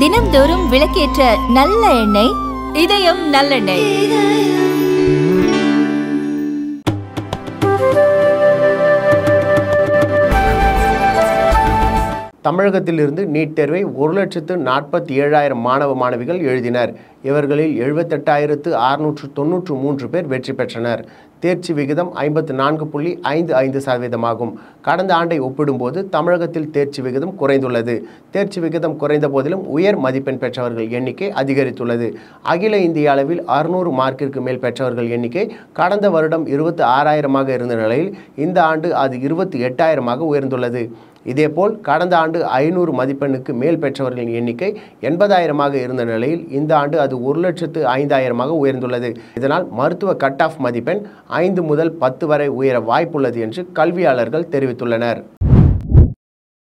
தினம்தோறும் விளக்கேற்ற நல்ல எண்ணெய் இதயம் நல்லெண்ணெய். தமிழகத்திலிருந்து நீட் தேர்வை ஒரு லட்சத்து நாற்பத்தி ஏழாயிரம் மாணவ மாணவிகள் எழுதினர். இவர்களில் எழுபத்தெட்டாயிரத்து அறுநூற்று தொன்னூற்று மூன்று பேர் வெற்றி பெற்றனர். தேர்ச்சி விகிதம் ஐம்பத்து நான்கு புள்ளி ஐந்து ஐந்து சதவீதமாகும். கடந்த ஆண்டை ஒப்பிடும்போது தமிழகத்தில் தேர்ச்சி விகிதம் குறைந்துள்ளது. தேர்ச்சி விகிதம் குறைந்த போதிலும் உயர் மதிப்பெண் பெற்றவர்கள் எண்ணிக்கை அதிகரித்துள்ளது. அகில இந்திய அளவில் அறுநூறு மார்க்கிற்கு மேல் பெற்றவர்கள் எண்ணிக்கை கடந்த வருடம் இருபத்தி ஆறாயிரமாக இருந்த நிலையில் இந்த ஆண்டு அது இருபத்தி எட்டாயிரமாக உயர்ந்துள்ளது. இதேபோல் கடந்த ஆண்டு ஐநூறு மதிப்பெண்ணுக்கு மேல் பெற்றவர்களின் எண்ணிக்கை எண்பதாயிரமாக இருந்த நிலையில் இந்த ஆண்டு அது ஒரு லட்சத்து ஐந்தாயிரமாக உயர்ந்துள்ளது. இதனால் மருத்துவ கட் ஆஃப் மதிப்பெண் ஐந்து முதல் பத்து வரை உயர வாய்ப்புள்ளது என்று கல்வியாளர்கள் தெரிவித்துள்ளனர்.